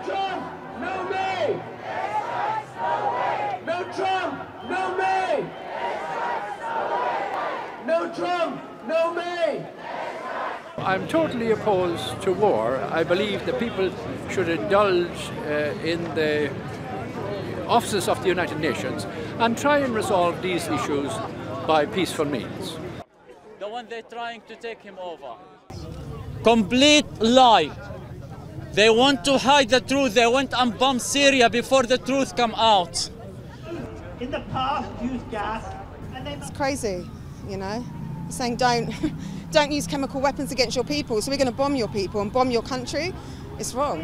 No Trump, no me. No Trump, no me. No Trump, no me. I'm totally opposed to war. I believe that people should indulge uh, in the offices of the United Nations and try and resolve these issues by peaceful means. The one they're trying to take him over. Complete lie. They want to hide the truth. They went and bombed Syria before the truth come out. In the past, used gas, and then It's crazy, you know, saying don't, don't use chemical weapons against your people, so we're going to bomb your people and bomb your country. It's wrong.